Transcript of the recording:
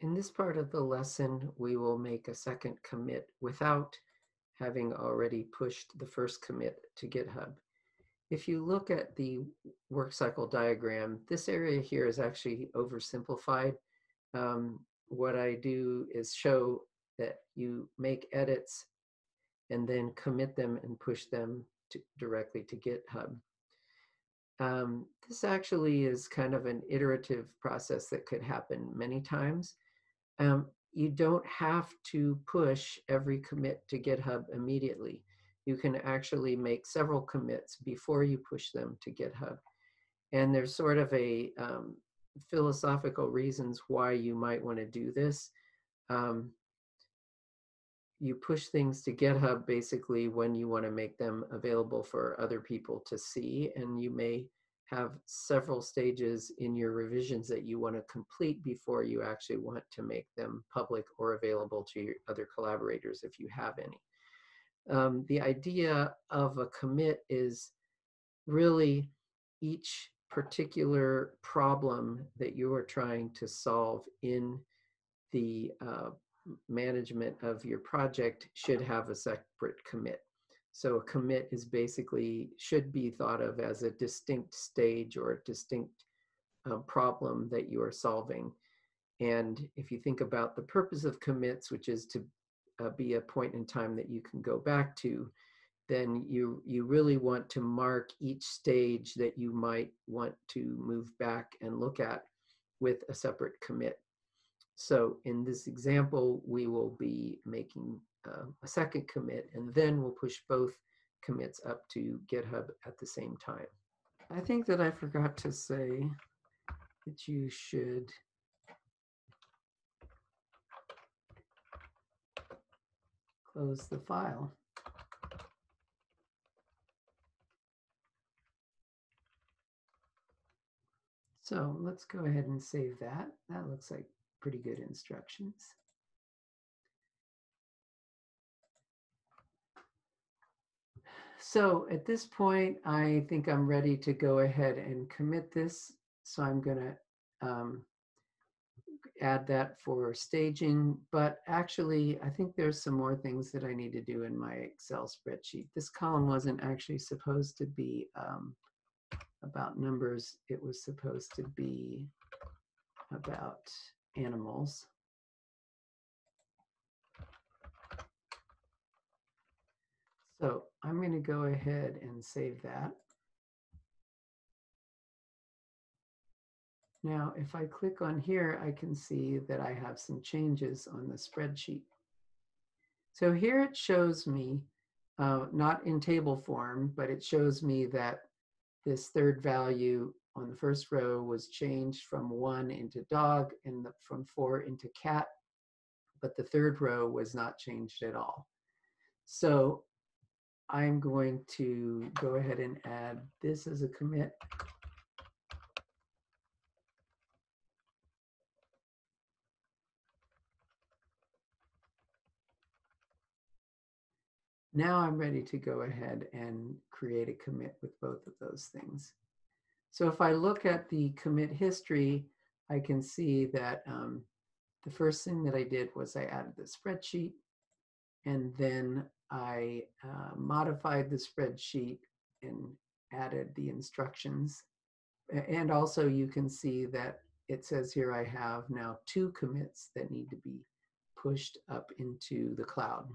in this part of the lesson, we will make a second commit without having already pushed the first commit to GitHub. If you look at the work cycle diagram, this area here is actually oversimplified. Um, what I do is show that you make edits and then commit them and push them to, directly to GitHub. Um, this actually is kind of an iterative process that could happen many times. Um, you don't have to push every commit to GitHub immediately. You can actually make several commits before you push them to GitHub. And there's sort of a um, philosophical reasons why you might want to do this. Um, you push things to GitHub basically when you want to make them available for other people to see, and you may have several stages in your revisions that you want to complete before you actually want to make them public or available to your other collaborators if you have any. Um, the idea of a commit is really each particular problem that you are trying to solve in the uh, management of your project should have a separate commit. So a commit is basically, should be thought of as a distinct stage or a distinct uh, problem that you are solving. And if you think about the purpose of commits, which is to uh, be a point in time that you can go back to, then you, you really want to mark each stage that you might want to move back and look at with a separate commit. So in this example, we will be making uh, a second commit, and then we'll push both commits up to GitHub at the same time. I think that I forgot to say that you should close the file. So let's go ahead and save that. That looks like pretty good instructions. So at this point, I think I'm ready to go ahead and commit this. So I'm going to um, add that for staging. But actually, I think there's some more things that I need to do in my Excel spreadsheet. This column wasn't actually supposed to be um, about numbers. It was supposed to be about animals. So I'm going to go ahead and save that. Now, if I click on here, I can see that I have some changes on the spreadsheet. So here it shows me, uh, not in table form, but it shows me that this third value on the first row was changed from one into dog and the, from four into cat, but the third row was not changed at all. So I'm going to go ahead and add this as a commit. Now I'm ready to go ahead and create a commit with both of those things. So if I look at the commit history, I can see that um, the first thing that I did was I added the spreadsheet and then I uh, modified the spreadsheet and added the instructions. And also you can see that it says here I have now two commits that need to be pushed up into the cloud.